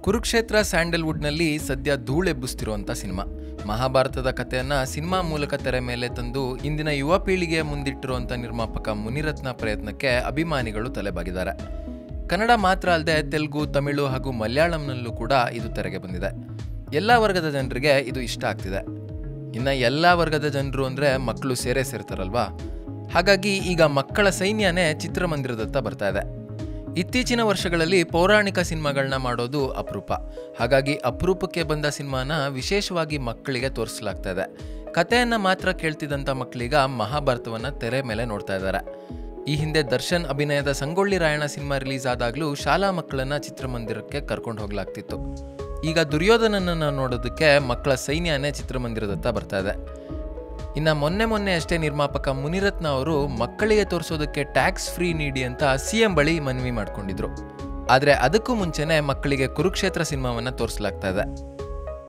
ಕುರುಕ್ಷೇತ್ರ ಸ್ಯಾಂಡಲ್ವುಡ್ನಲ್ಲಿ ಸದ್ಯ ಧೂಳೆಬ್ಬಿಸ್ತಿರುವಂಥ ಸಿನಿಮಾ. ಮಹಾಭಾರತದ ಕಥೆಯನ್ನು ಸಿನಿಮಾ ಮೂಲಕ ತೆರೆ ಮೇಲೆ ತಂದು ಇಂದಿನ ಯುವ ಪೀಳಿಗೆಯ ಮುಂದಿಟ್ಟಿರುವಂಥ ನಿರ್ಮಾಪಕ ಮುನಿರತ್ನ ಪ್ರಯತ್ನಕ್ಕೆ ಅಭಿಮಾನಿಗಳು ತಲೆಬಾಗಿದ್ದಾರೆ. ಕನ್ನಡ ಮಾತ್ರ ಅಲ್ಲದೆ ತೆಲುಗು, ತಮಿಳು ಹಾಗೂ ಮಲಯಾಳಂನಲ್ಲೂ ಕೂಡ ಇದು ತೆರೆಗೆ ಬಂದಿದೆ. ಎಲ್ಲ ವರ್ಗದ ಜನರಿಗೆ ಇದು ಇಷ್ಟ ಆಗ್ತಿದೆ. ಇನ್ನು ಎಲ್ಲ ವರ್ಗದ ಜನರು ಅಂದರೆ ಮಕ್ಕಳು ಸೇರೇ ಸೇರ್ತಾರಲ್ವಾ? ಹಾಗಾಗಿ ಈಗ ಮಕ್ಕಳ ಸೈನ್ಯನೇ ಚಿತ್ರಮಂದಿರದತ್ತ ಬರ್ತಾ ಇದೆ. ಇತ್ತೀಚಿನ ವರ್ಷಗಳಲ್ಲಿ ಪೌರಾಣಿಕ ಸಿನಿಮಾಗಳನ್ನ ಮಾಡೋದು ಅಪರೂಪ. ಹಾಗಾಗಿ ಅಪರೂಪಕ್ಕೆ ಬಂದ ಸಿನಿಮಾನ ವಿಶೇಷವಾಗಿ ಮಕ್ಕಳಿಗೆ ತೋರಿಸಲಾಗ್ತಾ ಇದೆ ಕಥೆಯನ್ನ ಮಾತ್ರ ಕೇಳ್ತಿದ್ದಂಥ ಮಕ್ಕಳಿಗ ಮಹಾಭಾರತವನ್ನು ತೆರೆ ಮೇಲೆ ನೋಡ್ತಾ ಇದ್ದಾರೆ ಈ ಹಿಂದೆ ದರ್ಶನ್ ಅಭಿನಯದ ಸಂಗೊಳ್ಳಿ ರಾಯಣ್ಣ ಸಿನಿಮಾ ರಿಲೀಸ್ ಆದಾಗಲೂ ಶಾಲಾ ಮಕ್ಕಳನ್ನ ಚಿತ್ರಮಂದಿರಕ್ಕೆ ಕರ್ಕೊಂಡು ಹೋಗ್ಲಾಗ್ತಿತ್ತು. ಈಗ ದುರ್ಯೋಧನನನ್ನು ನೋಡೋದಕ್ಕೆ ಮಕ್ಕಳ ಸೈನ್ಯನೇ ಚಿತ್ರಮಂದಿರದತ್ತ ಬರ್ತಾ ಇದೆ. ಇನ್ನ ಮೊನ್ನೆ ಮೊನ್ನೆ ಅಷ್ಟೇ ನಿರ್ಮಾಪಕ ಮುನಿರತ್ನ ಅವರು ಮಕ್ಕಳಿಗೆ ತೋರಿಸೋದಕ್ಕೆ ಟ್ಯಾಕ್ಸ್ ಫ್ರೀ ನೀಡಿ ಅಂತ ಸಿಎಂ ಬಳಿ ಮನವಿ ಮಾಡ್ಕೊಂಡಿದ್ರು. ಆದರೆ ಅದಕ್ಕೂ ಮುಂಚೆನೆ ಮಕ್ಕಳಿಗೆ ಕುರುಕ್ಷೇತ್ರ ಸಿನಿಮಾವನ್ನ ತೋರಿಸಲಾಗ್ತಾ ಇದೆ.